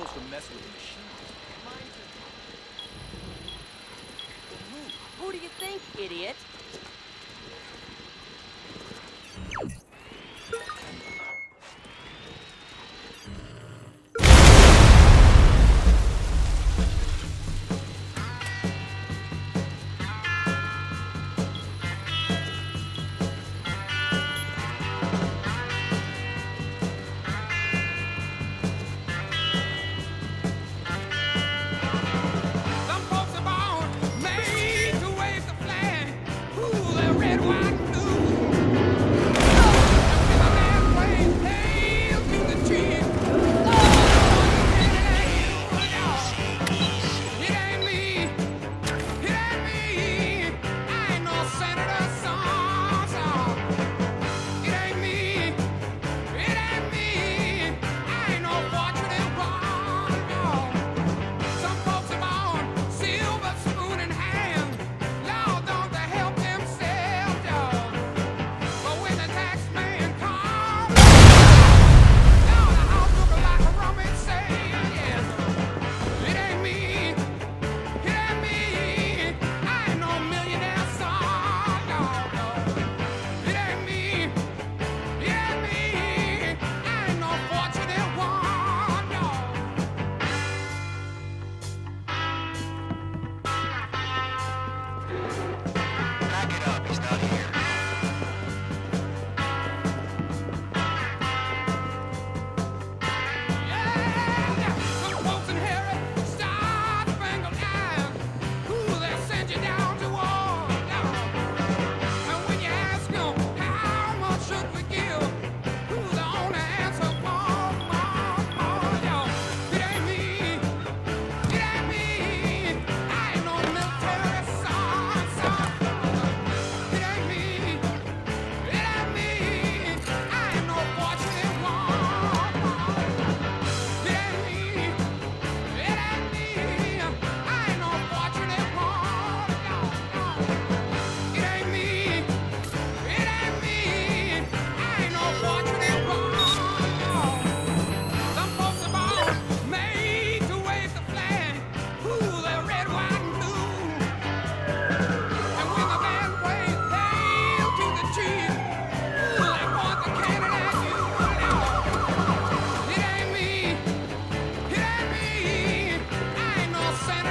supposed to mess with the machine. Who do you think, idiot? Jackson.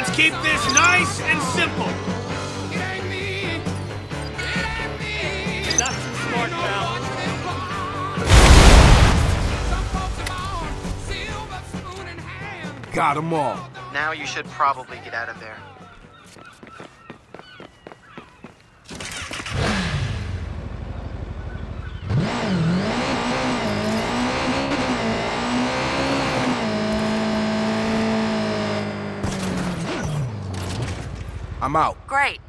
Let's keep this nice and simple. Not too smart now. Got them all. Now you should probably get out of there. I'm out. Great.